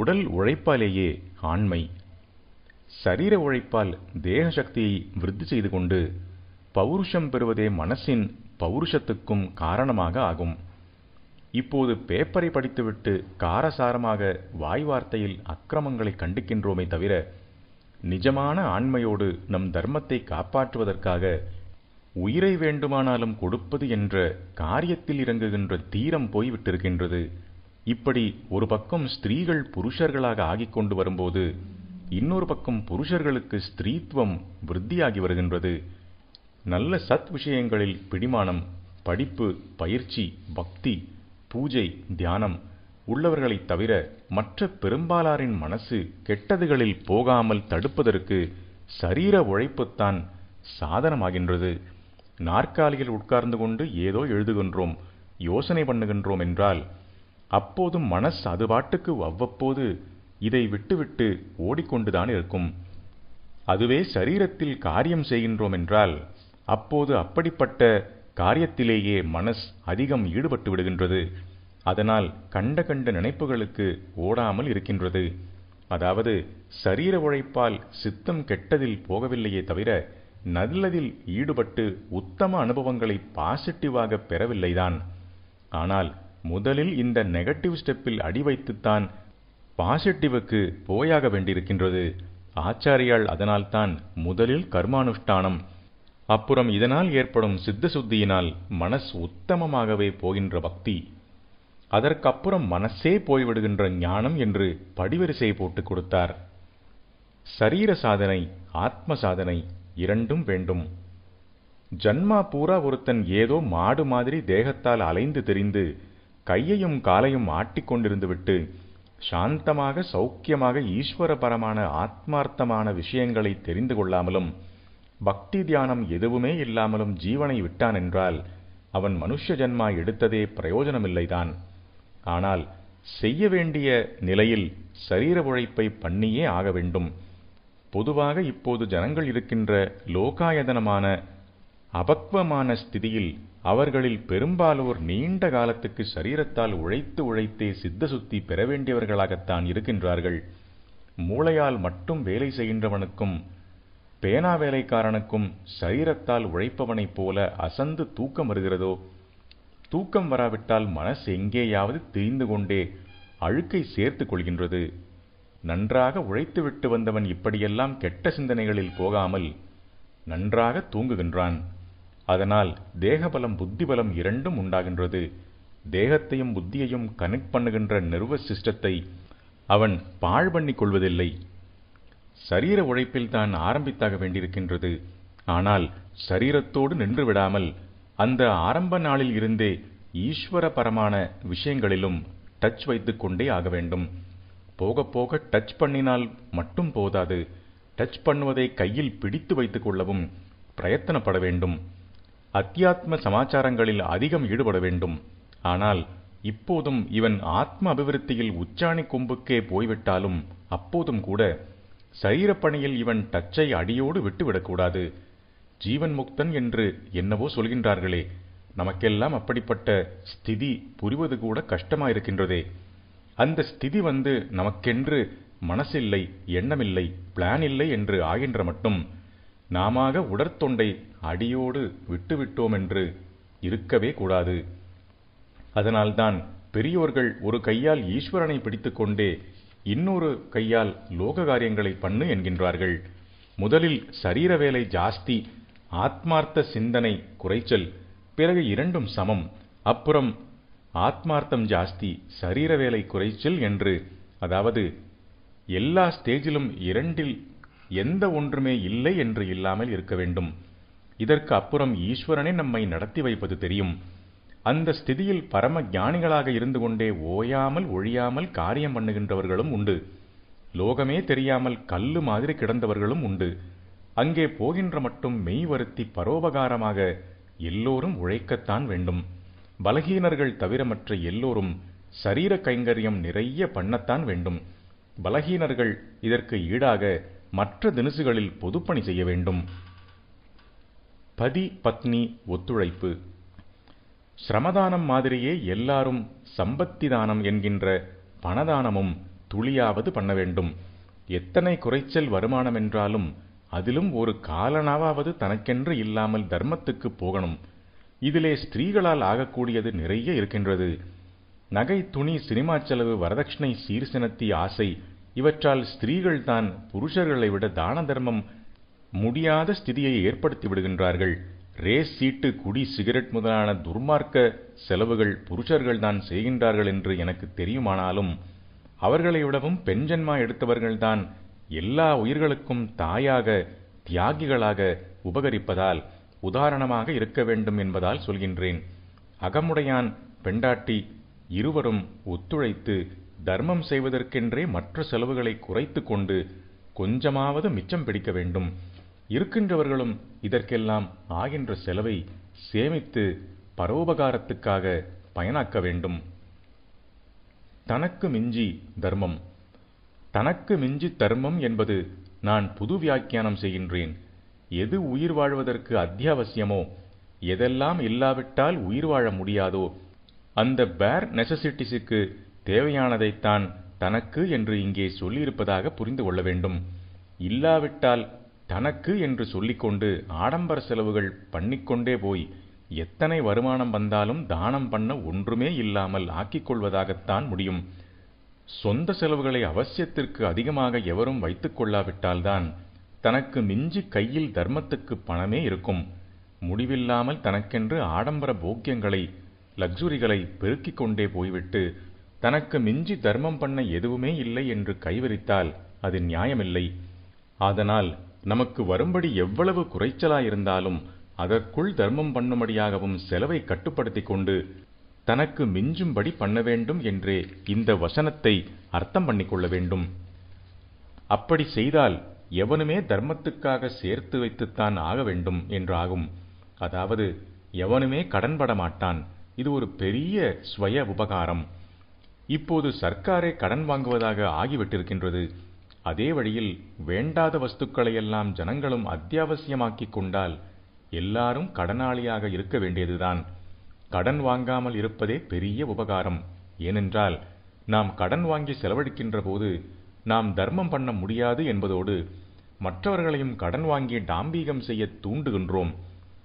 உடல் உழைப்பாலேயே ஆண்மை. சரீர உழைப்பால் தேக சக்தியை விருத்தி செய்து கொண்டு பௌருஷம் பெறுவதே மனசின் பௌருஷத்துக்கும் காரணமாக ஆகும். இப்போது பேப்பரை படித்துவிட்டு காரசாரமாக வாய் வார்த்தையில் அக்கிரமங்களை கண்டிக்கின்றோமே தவிர நிஜமான ஆண்மையோடு நம் தர்மத்தை காப்பாற்றுவதற்காக உயிரை வேண்டுமானாலும் கொடுப்பது என்ற காரியத்தில் இறங்குகின்ற தீரம் போய்விட்டிருக்கின்றது. இப்படி ஒரு பக்கம் ஸ்திரீகள் புருஷர்களாக ஆகிக் கொண்டு வரும்போது இன்னொரு பக்கம் புருஷர்களுக்கு ஸ்திரீத்துவம் விருத்தியாகி வருகின்றது. நல்ல சத் விஷயங்களில் பிடிமானம் படிப்பு பயிற்சி பக்தி பூஜை தியானம் உள்ளவர்களைத் தவிர மற்ற பெரும்பாலாரின் மனசு கெட்டதுகளில் போகாமல் தடுப்பதற்கு சரீர உழைப்புத்தான் சாதனமாகின்றது. நாற்காலியில் உட்கார்ந்து கொண்டு ஏதோ எழுதுகின்றோம் யோசனை பண்ணுகின்றோம் என்றால் அப்போதும் மனஸ் அது பாட்டுக்கு அவ்வப்போது இதை விட்டுவிட்டு ஓடிக்கொண்டுதான் இருக்கும். அதுவே சரீரத்தில் காரியம் செய்கின்றோம் என்றால் அப்போது அப்படிப்பட்ட காரியத்திலேயே மனஸ் அதிகம் ஈடுபட்டு விடுகின்றது. அதனால் கண்ட கண்ட நினைப்புகளுக்கு ஓடாமல் இருக்கின்றது. அதாவது சரீர உழைப்பால் சித்தம் கெட்டதில் போகவில்லையே தவிர நல்லதில் ஈடுபட்டு உத்தம அனுபவங்களை பாசிட்டிவாக பெறவில்லைதான். ஆனால் முதலில் இந்த நெகட்டிவ் ஸ்டெப்பில் அடி வைத்துத்தான் பாசிட்டிவுக்கு போயாக வேண்டியிருக்கின்றது. ஆச்சாரியால் அதனால்தான் முதலில் கர்மானுஷ்டானம். அப்புறம் இதனால் ஏற்படும் சித்த சுத்தியினால் மனஸ் உத்தமமாகவே போகின்ற பக்தி. அதற்கப்புறம் மனசே போய்விடுகின்ற ஞானம் என்று படிவரிசை போட்டுக் கொடுத்தார். சரீர சாதனை ஆத்ம சாதனை இரண்டும் வேண்டும். ஜன்மா பூரா ஒருத்தன் ஏதோ மாடு மாதிரி தேகத்தால் அலைந்து தெரிந்து கையையும் காலையும் ஆட்டிக்கொண்டிருந்து விட்டு சாந்தமாக சௌக்கியமாக ஈஸ்வரபரமான ஆத்மார்த்தமான விஷயங்களை தெரிந்து கொள்ளாமலும் பக்தி தியானம் எதுவுமே இல்லாமலும் ஜீவனை விட்டான் என்றால் அவன் மனுஷ ஜன்மா எடுத்ததே பிரயோஜனமில்லைதான். ஆனால் செய்ய வேண்டிய நிலையில் சரீர உழைப்பை பண்ணியே ஆக வேண்டும். பொதுவாக இப்போது ஜனங்கள் இருக்கின்ற லோகாயதனமான அபக்வமான ஸ்திதியில் அவர்களில் பெரும்பாலோர் நீண்ட காலத்துக்கு சரீரத்தால் உழைத்து உழைத்தே சித்த சுத்தி பெற வேண்டியவர்களாகத்தான் இருக்கின்றார்கள். மூளையால் மட்டும் வேலை செய்கின்றவனுக்கும் பேனா வேலைக்காரனுக்கும் சரீரத்தால் உழைப்பவனைப் போல அசந்து தூக்கம் வருகிறதோ? தூக்கம் வராவிட்டால் மனசு எங்கேயாவது திரிந்து கொண்டே அழுக்கை சேர்த்துக் கொள்கின்றது. நன்றாக உழைத்துவிட்டு வந்தவன் இப்படியெல்லாம் கெட்ட சிந்தனைகளில் போகாமல் நன்றாக தூங்குகின்றான். அதனால் தேகபலம் புத்தி பலம் இரண்டும் உண்டாகின்றது. தேகத்தையும் புத்தியையும் கனெக்ட் பண்ணுகின்ற நர்வஸ் சிஸ்டத்தை அவன் பாழ் பண்ணிக் கொள்வதில்லை. சரீர உழைப்பில் தான் ஆரம்பித்தாக வேண்டியிருக்கின்றது. ஆனால் சரீரத்தோடு நின்று விடாமல் அந்த ஆரம்ப நாளில் இருந்தே ஈஸ்வரபரமான விஷயங்களிலும் டச் வைத்துக் கொண்டே ஆக வேண்டும். போக போக டச் பண்ணினால் மட்டும் போதாது. டச் பண்ணுவதை கையில் பிடித்து வைத்துக் கொள்ளவும் பிரயத்தனப்பட வேண்டும். அத்தியாத்ம சமாச்சாரங்களில் அதிகம் ஈடுபட வேண்டும். ஆனால் இப்போதும் இவன் ஆத்ம அபிவிருத்தியில் உச்சாணி கொம்புக்கே போய்விட்டாலும் அப்போதும் கூட சரீரப்பணியில் இவன் டச்சை அடியோடு விட்டுவிடக்கூடாது ஜீவன் முக்தன் என்று என்னவோ சொல்கின்றார்களே நமக்கெல்லாம் அப்படிப்பட்ட ஸ்திதி புரிவது கூட கஷ்டமாயிருக்கின்றதே. அந்த ஸ்திதி வந்து நமக்கென்று மனசில்லை எண்ணமில்லை பிளான் இல்லை என்று ஆகின்ற மட்டும் நாமாக உடற்தொண்டை அடியோடு விட்டுவிட்டோம் என்று இருக்கவே கூடாது. அதனால்தான் பெரியோர்கள் ஒரு கையால் ஈஸ்வரனை பிடித்துக்கொண்டே இன்னொரு கையால் லோக காரியங்களை பண்ணு என்கின்றார்கள். முதலில் சரீர வேலை ஜாஸ்தி ஆத்மார்த்த சிந்தனை குறைச்சல் பிறகு இரண்டும் சமம். அப்புறம் ஆத்மார்த்தம் ஜாஸ்தி சரீர வேலை குறைச்சல் என்று அதாவது எல்லா ஸ்டேஜிலும் இரண்டில் எந்த ஒன்றுமே இல்லை என்று இல்லாமல் இருக்க வேண்டும். இதற்கு அப்புறம் ஈஸ்வரனே நம்மை நடத்தி வைப்பது தெரியும். அந்த ஸ்திதியில் பரம ஞானிகளாக இருந்து கொண்டே ஓயாமல் ஒழியாமல் காரியம் பண்ணுகின்றவர்களும் உண்டு. லோகமே தெரியாமல் கல்லு மாதிரி கிடந்தவர்களும் உண்டு. அங்கே போகின்ற மட்டும் மெய் வருத்தி பரோபகாரமாக எல்லோரும் உழைக்கத்தான் வேண்டும். பலகீனர்கள் தவிர மற்ற எல்லோரும் சரீர கைங்கரியம் நிறைய பண்ணத்தான் வேண்டும். பலகீனர்கள் இதற்கு ஈடாக மற்ற தினசுகளில் பொதுப்பணி செய்ய வேண்டும். பதி பத்னி ஒத்துழைப்பு. சிரமதானம் மாதிரியே எல்லாரும் சம்பத்தி தானம் என்கின்ற பணதானமும் துளியாவது பண்ண வேண்டும். எத்தனை குறைச்சல் வருமானம் என்றாலும் அதிலும் ஒரு காலனாவது தனக்கென்று இல்லாமல் தர்மத்துக்கு போகணும். இதிலே ஸ்திரீகளால் ஆகக்கூடியது நிறைய இருக்கின்றது. நகை துணி சினிமா செலவு வரதட்சணை சீர்சினத்தி ஆசை இவற்றால் ஸ்திரீகள்தான் புருஷர்களை விட தான தர்மம் முடியாத ஸ்திதியை ஏற்படுத்தி விடுகின்றார்கள். ரேஸ் சீட்டு குடி சிகரெட் முதலான துர்மார்க்க செலவுகள் புருஷர்கள் தான் செய்கின்றார்கள் என்று எனக்கு தெரியுமானாலும் அவர்களை விடவும் பெண் ஜென்மா எடுத்தவர்கள்தான் எல்லா உயிர்களுக்கும் தாயாக தியாகிகளாக உபகரிப்பதால் உதாரணமாக இருக்க வேண்டும் என்பதால் சொல்கின்றேன். அகமுடையான் பெண்டாட்டி இருவரும் ஒத்துழைத்து தர்மம் செய்வதற்கென்றே மற்ற செலவுகளை குறைத்து கொண்டு கொஞ்சமாவது மிச்சம் பிடிக்க வேண்டும். இருக்கின்றவர்களும் இதற்கெல்லாம் ஆகின்ற செலவை சேமித்து பரோபகாரத்துக்காக பயனாக்க வேண்டும். தனக்கு மிஞ்சி தர்மம். தனக்கு மிஞ்சி தர்மம் என்பது நான் புது வியாக்கியானம் செய்கின்றேன். எது உயிர் வாழ்வதற்கு அத்தியாவசியமோ எதெல்லாம் இல்லாவிட்டால் உயிர் வாழ முடியாதோ அந்த பேர் நெசசிட்டிஸுக்கு தேவையானதைத்தான் தனக்கு என்று இங்கே சொல்லியிருப்பதாக புரிந்து கொள்ள வேண்டும். இல்லாவிட்டால் தனக்கு என்று சொல்லிக்கொண்டு ஆடம்பர செலவுகள் பண்ணிக்கொண்டே போய் எத்தனை வருமானம் வந்தாலும் தானம் பண்ண ஒன்றுமே இல்லாமல் ஆக்கிக் கொள்வதாகத்தான் முடியும். சொந்த செலவுகளை அவசியத்திற்கு அதிகமாக எவரும் வைத்துக் கொள்ளாவிட்டால்தான் தனக்கு மிஞ்சி கையில் தர்மத்துக்கு பணமே இருக்கும். முடிவில்லாமல் தனக்கென்று ஆடம்பர போக்கியங்களை லக்ஸுரிகளை பெருக்கிக் கொண்டே போய்விட்டு தனக்கு மிஞ்சி தர்மம் பண்ண எதுவுமே இல்லை என்று கைவரித்தால் அது நியாயமில்லை. அதனால் நமக்கு வரும்படி எவ்வளவு குறைச்சலாயிருந்தாலும் அதற்குள் தர்மம் பண்ணும்படியாகவும் செலவை கட்டுப்படுத்திக் கொண்டு தனக்கு மிஞ்சும்படி பண்ண வேண்டும் என்றே இந்த வசனத்தை அர்த்தம் பண்ணிக்கொள்ள வேண்டும். அப்படி செய்தால் எவனுமே தர்மத்துக்காக சேர்த்து வைத்துத்தான் ஆக வேண்டும் என்றாகும். அதாவது எவனுமே கடன்பட மாட்டான். இது ஒரு பெரிய ஸ்வய உபகாரம். இப்போது சர்க்காரே கடன் வாங்குவதாக ஆகிவிட்டிருக்கின்றது. அதே வழியில் வேண்டாத வஸ்துக்களையெல்லாம் ஜனங்களும் அத்தியாவசியமாக்கிக் கொண்டால் எல்லாரும் கடனாளியாக இருக்க வேண்டியதுதான். கடன் வாங்காமல் இருப்பதே பெரிய உபகாரம். ஏனென்றால் நாம் கடன் வாங்கி செலவழிக்கின்ற போது நாம் தர்மம் பண்ண முடியாது என்பதோடு மற்றவர்களையும் கடன் வாங்கி டாம்பீகம் செய்ய தூண்டுகின்றோம்.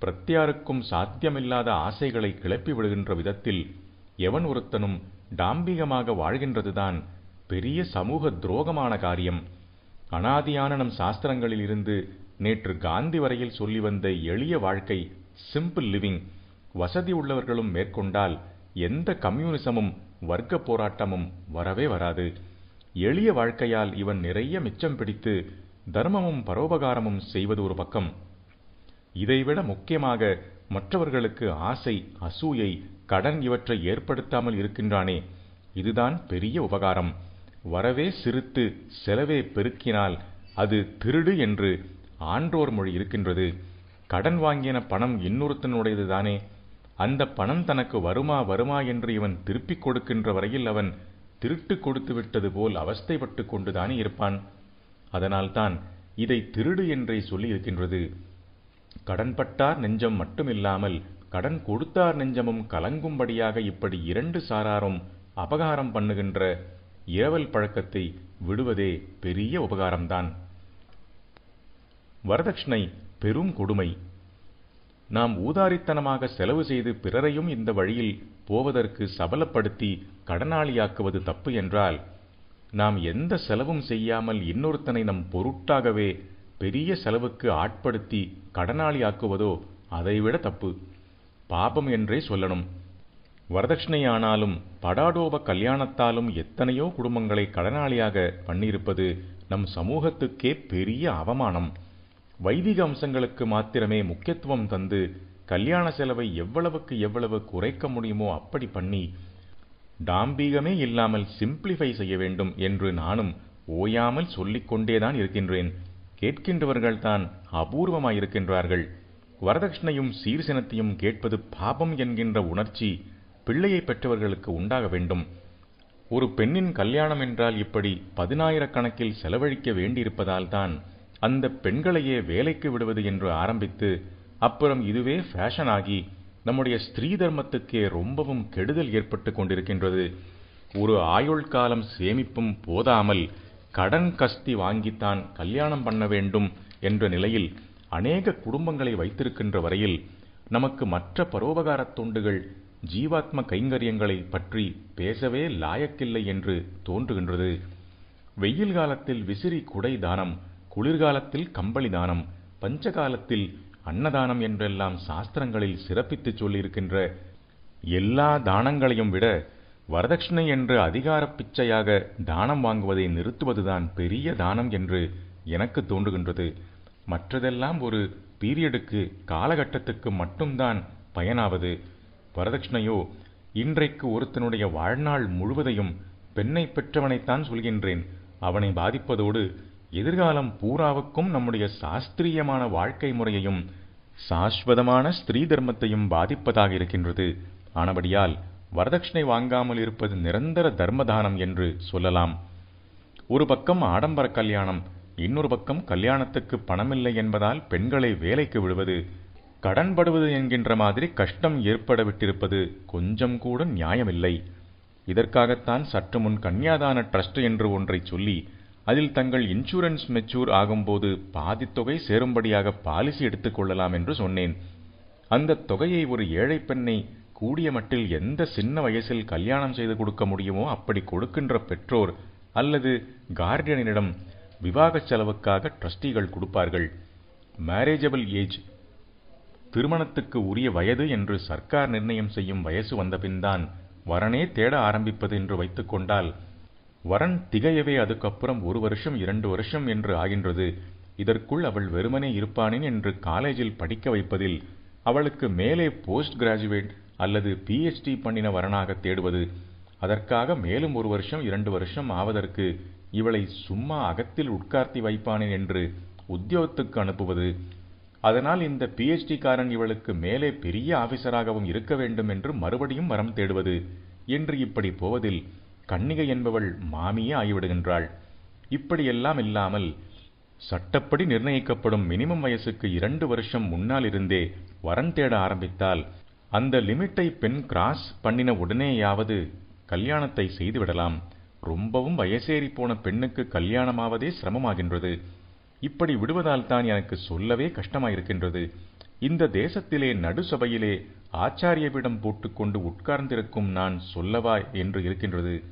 பிரத்தியாருக்கும் சாத்தியமில்லாத ஆசைகளை கிளப்பி விடுகின்ற விதத்தில் எவன் ஒருத்தனும் டாம்பிகமாக வாழ்கின்றதுதான் பெரிய சமூக துரோகமான காரியம். அனாதியான நம் சாஸ்திரங்களில் இருந்து நேற்று காந்தி வரையில் சொல்லி வந்த எளிய வாழ்க்கை சிம்பிள் லிவிங் வசதி உள்ளவர்களும் மேற்கொண்டால் எந்த கம்யூனிசமும் வர்க்க போராட்டமும் வரவே வராது. எளிய வாழ்க்கையால் இவன் நிறைய மிச்சம் பிடித்து தர்மமும் பரோபகாரமும் செய்வது ஒரு பக்கம். இதைவிட முக்கியமாக மற்றவர்களுக்கு ஆசை அசூயை கடன் இவற்றை ஏற்படுத்தாமல் இருக்கின்றானே இதுதான் பெரிய உபகாரம். வரவே சிரித்து செலவே பெருக்கினால் அது திருடு என்று ஆன்றோர் மொழி இருக்கின்றது. கடன் வாங்கின பணம் இன்னொருத்தனுடையது தானே? அந்த பணம் தனக்கு வருமா வருமா என்று இவன் திருப்பிக் கொடுக்கின்ற வரையில் அவன் திருட்டு கொடுத்து விட்டது போல் அவஸ்தைப்பட்டு கொண்டுதானே இருப்பான். அதனால்தான் இதை திருடு என்றே சொல்லி இருக்கின்றது கடன்பட்டார் நெஞ்சம் மட்டுமில்லாமல் கடன் கொடுத்தார் நெஞ்சமும் கலங்கும்படியாக இப்படி இரண்டு சாராரும் அபகாரம் பண்ணுகின்ற இரவல் பழக்கத்தை விடுவதே பெரிய உபகாரம்தான். வரதட்சணை பெரும் கொடுமை. நாம் ஊதாரித்தனமாக செலவு செய்து பிறரையும் இந்த வழியில் போவதற்கு சபலப்படுத்தி கடனாளியாக்குவது தப்பு என்றால் நாம் எந்த செலவும் செய்யாமல் இன்னொருத்தனை நம் பொருட்டாகவே பெரிய செலவுக்கு ஆட்படுத்தி கடனாளியாக்குவதோ அதைவிட தப்பு. பாபம் என்றே சொல்லணும். வரதட்சணையானாலும் படாடோப கல்யாணத்தாலும் எத்தனையோ குடும்பங்களை கடனாளியாக பண்ணியிருப்பது நம் சமூகத்துக்கே பெரிய அவமானம். வைதிக அம்சங்களுக்கு மாத்திரமே முக்கியத்துவம் தந்து கல்யாண செலவை எவ்வளவுக்கு எவ்வளவு குறைக்க முடியுமோ அப்படி பண்ணி டாம்பீகமே இல்லாமல் சிம்பிளிஃபை செய்ய வேண்டும் என்று நானும் ஓயாமல் சொல்லிக்கொண்டேதான் இருக்கின்றேன். கேட்கின்றவர்கள்தான் அபூர்வமாயிருக்கின்றார்கள். வரதட்சணையும் சீர்சினத்தையும் கேட்பது பாபம் என்கின்ற உணர்ச்சி பிள்ளையை பெற்றவர்களுக்கு உண்டாக வேண்டும். ஒரு பெண்ணின் கல்யாணம் என்றால் இப்படி பதினாயிரக்கணக்கில் செலவழிக்க வேண்டியிருப்பதால் தான் அந்த பெண்களையே வேலைக்கு விடுவது என்று ஆரம்பித்து அப்புறம் இதுவே ஃபேஷன் ஆகி நம்முடைய ஸ்திரீ தர்மத்துக்கே ரொம்பவும் கெடுதல் ஏற்பட்டு கொண்டிருக்கின்றது. ஒரு ஆயுள் காலம் சேமிப்பும் போதாமல் கடன் கஸ்தி வாங்கித்தான் கல்யாணம் பண்ண வேண்டும் என்ற நிலையில் அநேக குடும்பங்களை வைத்திருக்கின்ற வரையில் நமக்கு மற்ற பரோபகாரத் தொண்டுகள் ஜீவாத்ம கைங்கரியங்களை பற்றி பேசவே லாயக்கில்லை என்று தோன்றுகின்றது. வெயில் காலத்தில் விசிறி குடை தானம் குளிர்காலத்தில் கம்பளி தானம் பஞ்சகாலத்தில் அன்னதானம் என்றெல்லாம் சாஸ்திரங்களில் சிறப்பித்துச் சொல்லியிருக்கின்ற எல்லா தானங்களையும் விட வரதட்சணை என்ற அதிகார பிச்சையாக தானம் வாங்குவதை நிறுத்துவதுதான் பெரிய தானம் என்று எனக்கு தோன்றுகின்றது. மற்றதெல்லாம் ஒரு பீரியடுக்கு காலகட்டத்துக்கு மட்டும்தான் பயனாவது. வரதட்சணையோ இன்றைக்கு ஒருத்தனுடைய வாழ்நாள் முழுவதையும் பெண்ணை பெற்றவனைத்தான் சொல்கின்றேன். அவனை பாதிப்பதோடு எதிர்காலம் பூராவுக்கும் நம்முடைய சாஸ்திரியமான வாழ்க்கை முறையையும் சாஸ்வதமான ஸ்திரீ தர்மத்தையும் பாதிப்பதாக இருக்கின்றது. ஆனபடியால் வரதட்சணை வாங்காமல் இருப்பது நிரந்தர தர்மதானம் என்று சொல்லலாம். ஒரு பக்கம் ஆடம்பர கல்யாணம் இன்னொரு பக்கம் கல்யாணத்துக்கு பணமில்லை என்பதால் பெண்களை வேலைக்கு விடுவது கடன்படுவது என்கின்ற மாதிரி கஷ்டம் ஏற்பட விட்டிருப்பது கொஞ்சம் கூட நியாயமில்லை. இதற்காகத்தான் சற்று முன் கன்னியாதான ட்ரஸ்ட் என்று ஒன்றை சொல்லி அதில் தங்கள் இன்சூரன்ஸ் மெச்சூர் ஆகும்போது பாதித்தொகை சேரும்படியாக பாலிசி எடுத்துக்கொள்ளலாம் என்று சொன்னேன். அந்த தொகையை ஒரு ஏழை பெண்ணை கூடிய மட்டில் எந்த சின்ன வயசில் கல்யாணம் செய்து கொடுக்க முடியுமோ அப்படி கொடுக்கின்ற பெற்றோர் அல்லது கார்டியனிடம் விவாக செலவுக்காக ட்ரஸ்டிகள் கொடுப்பார்கள். மேரேஜபிள் ஏஜ் திருமணத்துக்கு உரிய வயது என்று சர்க்கார் நிர்ணயம் செய்யும் வயசு வந்தபின்தான் வரனே தேட ஆரம்பிப்பது என்று வைத்துக்கொண்டால் வரன் திகையவே அதுக்கப்புறம் ஒரு வருஷம் இரண்டு வருஷம் என்று ஆகின்றது. இதற்குள் அவள் வெறுமனே இருப்பானேன் என்று காலேஜில் படிக்க வைப்பதில் அவளுக்கு மேலே போஸ்ட் கிராஜுவேட் அல்லது பிஹெச்டி பண்ணின வரனாக தேடுவது. அதற்காக மேலும் ஒரு வருஷம் இரண்டு வருஷம் ஆவதற்கு இவளை சும்மா அகத்தில் உட்கார்த்தி வைப்பானேன் என்று உத்தியோகத்துக்கு அனுப்புவது அதனால் இந்த பிஎச்டிக்காரன் இவளுக்கு மேலே பெரிய ஆபீசராகவும் இருக்க வேண்டும் என்று மறுபடியும் வரம் தேடுவது என்று இப்படி போவதில் கன்னிகை என்பவள் மாமியே ஆகிவிடுகின்றாள். இப்படியெல்லாம் இல்லாமல் சட்டப்படி நிர்ணயிக்கப்படும் மினிமம் வயசுக்கு இரண்டு வருஷம் முன்னால் இருந்தே வரன் தேட ஆரம்பித்தால் அந்த லிமிட்டை பெண் கிராஸ் பண்ணின உடனேயாவது கல்யாணத்தை செய்துவிடலாம். ரொம்பவும் வயசேறி போன பெண்ணுக்கு கல்யாணமாவதே சிரமமாகின்றது. இப்படி விடுவதால் தான் எனக்கு சொல்லவே கஷ்டமாயிருக்கின்றது. இந்த தேசத்திலே நடுசபையிலே ஆச்சாரியவிடம் போட்டுக்கொண்டு உட்கார்ந்திருக்கும் நான் சொல்லவா என்று இருக்கின்றது.